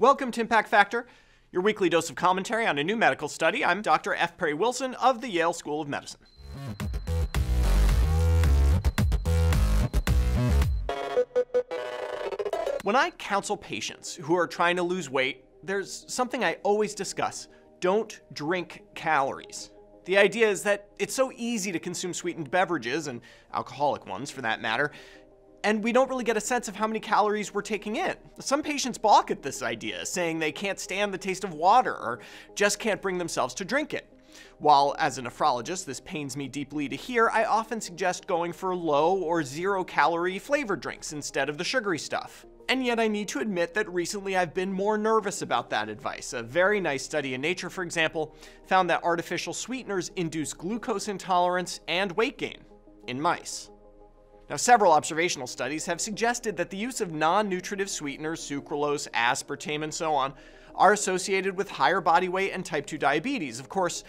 Welcome to Impact Factor, your weekly dose of commentary on a new medical study. I'm Dr. F. Perry Wilson of the Yale School of Medicine. When I counsel patients who are trying to lose weight, there's something I always discuss don't drink calories. The idea is that it's so easy to consume sweetened beverages, and alcoholic ones for that matter, and we don't really get a sense of how many calories we're taking in. Some patients balk at this idea, saying they can't stand the taste of water or just can't bring themselves to drink it. While, as a nephrologist, this pains me deeply to hear, I often suggest going for low or zero calorie flavored drinks instead of the sugary stuff. And yet, I need to admit that recently I've been more nervous about that advice. A very nice study in Nature, for example, found that artificial sweeteners induce glucose intolerance and weight gain in mice. Now, several observational studies have suggested that the use of non nutritive sweeteners, sucralose, aspartame, and so on, are associated with higher body weight and type 2 diabetes. Of course,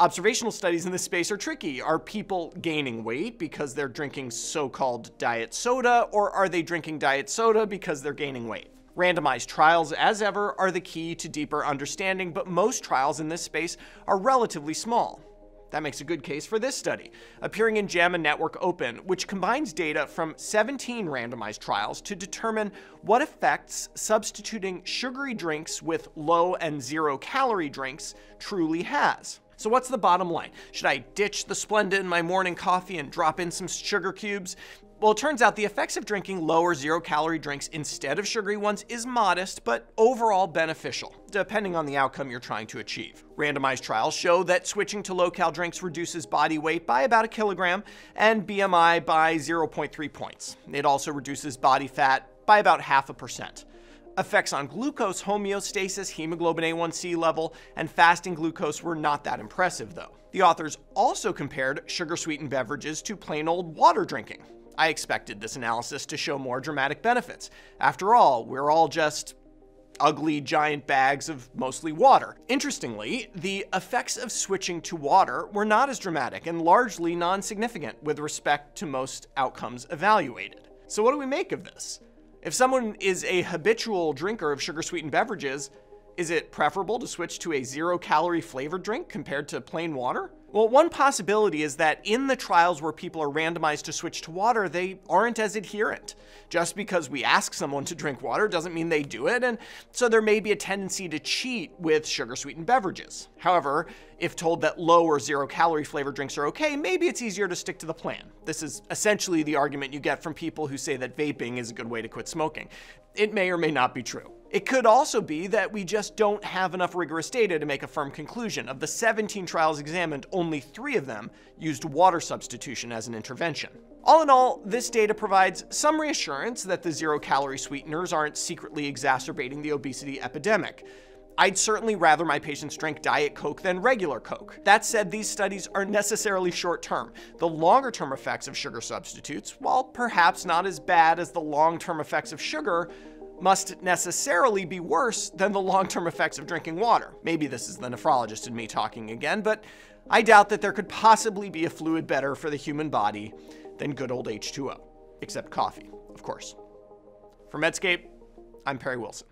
observational studies in this space are tricky. Are people gaining weight because they're drinking so called diet soda, or are they drinking diet soda because they're gaining weight? Randomized trials, as ever, are the key to deeper understanding, but most trials in this space are relatively small. That makes a good case for this study, appearing in JAMA Network Open, which combines data from 17 randomized trials to determine what effects substituting sugary drinks with low and zero calorie drinks truly has. So what's the bottom line? Should I ditch the Splenda in my morning coffee and drop in some sugar cubes? Well, it turns out the effects of drinking low or zero calorie drinks instead of sugary ones is modest, but overall beneficial, depending on the outcome you're trying to achieve. Randomized trials show that switching to low cal drinks reduces body weight by about a kilogram and BMI by 0.3 points. It also reduces body fat by about half a percent. Effects on glucose homeostasis, hemoglobin A1C level, and fasting glucose were not that impressive, though. The authors also compared sugar sweetened beverages to plain old water drinking. I expected this analysis to show more dramatic benefits. After all, we're all just ugly giant bags of mostly water. Interestingly, the effects of switching to water were not as dramatic and largely non significant with respect to most outcomes evaluated. So, what do we make of this? If someone is a habitual drinker of sugar sweetened beverages, is it preferable to switch to a zero calorie flavored drink compared to plain water? Well, one possibility is that in the trials where people are randomized to switch to water, they aren't as adherent. Just because we ask someone to drink water doesn't mean they do it, and so there may be a tendency to cheat with sugar sweetened beverages. However, if told that low or zero calorie flavored drinks are okay, maybe it's easier to stick to the plan. This is essentially the argument you get from people who say that vaping is a good way to quit smoking. It may or may not be true. It could also be that we just don't have enough rigorous data to make a firm conclusion. Of the 17 trials examined, only three of them used water substitution as an intervention. All in all, this data provides some reassurance that the zero calorie sweeteners aren't secretly exacerbating the obesity epidemic. I'd certainly rather my patients drink Diet Coke than regular Coke. That said, these studies are necessarily short term. The longer term effects of sugar substitutes, while perhaps not as bad as the long term effects of sugar, must necessarily be worse than the long term effects of drinking water. Maybe this is the nephrologist in me talking again, but I doubt that there could possibly be a fluid better for the human body than good old H2O, except coffee, of course. For Medscape, I'm Perry Wilson.